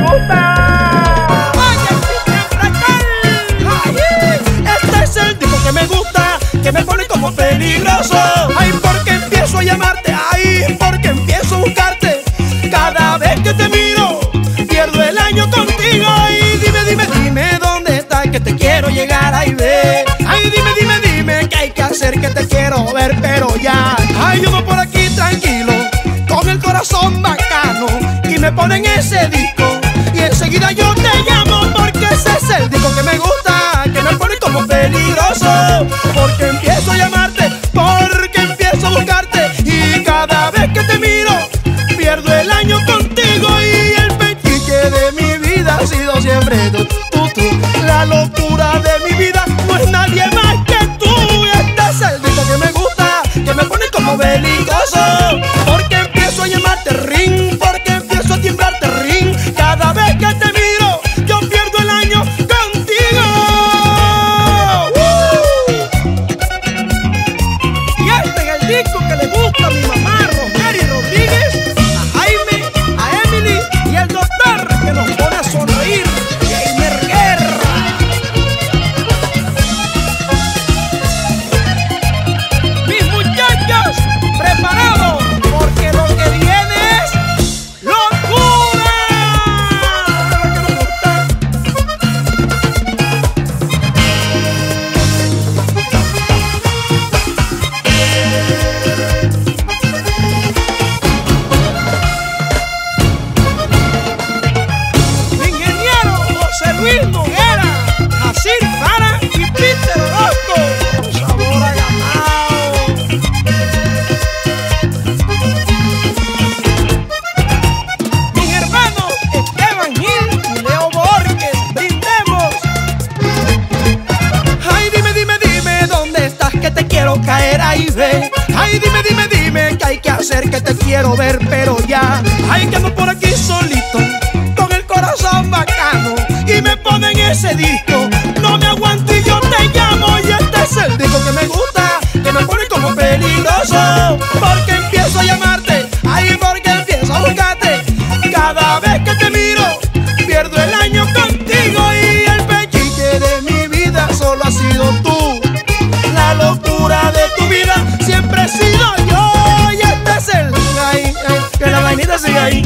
me gusta. Este es el tipo que me gusta, que me pone como peligroso. Ay, porque empiezo a llamarte, ay, porque empiezo a buscarte. Cada vez que te miro, pierdo el año contigo. Y dime, dime, dime dónde estás, que te quiero llegar ahí ve. Ay, dime, dime, dime qué hay que hacer, que te quiero ver, pero ya. Ay, yo voy por aquí tranquilo, con el corazón bacano. Y me ponen ese disco, enseguida yo te llamo, porque ese es el disco que me gusta, que me pone como peligroso. Disco que le gusta mi ahí, ve. Ay, dime, dime, dime, ¿qué hay que hacer? Que te quiero ver, pero ya. Ay, que ando por aquí solito, con el corazón bacano. Y me ponen ese disco, E aí.